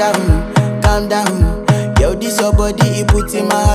down, calm down. Yo, this your body, it puts in my